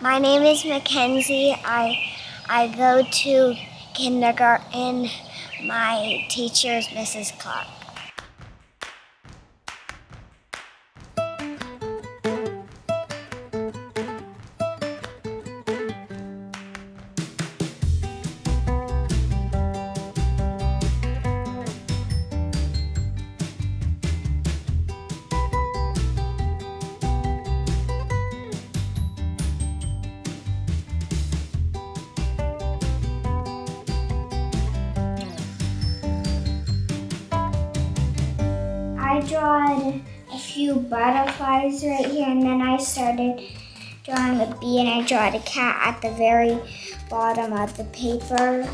My name is Mckenzie. I I go to kindergarten. My teacher is Mrs. Clark. I drawed a few butterflies right here, and then I started drawing a bee, and I drawed a cat at the very bottom of the paper.